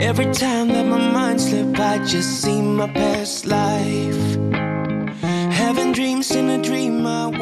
Every time that my mind slip, I just see my past life. Having dreams in a dream, I.